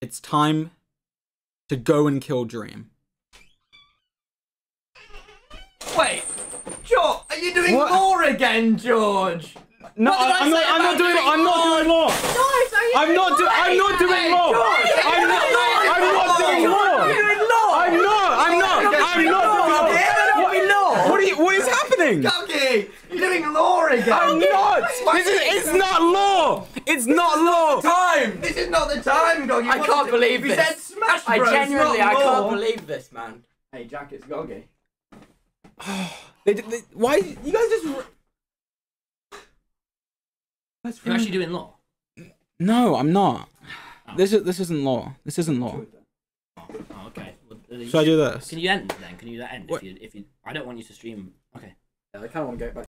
It's time to go and kill Dream. Wait, George, are you doing What? lore again, George? No, What did I I'm not. say I'm not about doing. doing I'm not doing lore. Guys, are you I'm not doing. I'm not doing lore. I'm not. I'm not doing lore. I'm not. I'm not. I'm not doing lore. doing lore. What are you? What is happening? Gogy, you're doing lore again. I'm not. This is. It's not lore. It's not lore. Time. This is not the time, Gogy. I can't is it? believe we this. said Smash I genuinely, I can't believe this, man. Hey, Jack, it's Gogy. They, they, why? You guys just. That's You're actually doing lore. No, I'm not. This is. This isn't lore. This isn't lore. Oh, oh okay. Well, Should I do this? Can you end then? Can you end What? if you if you? I don't want you to stream. Okay. I kind of want to go back.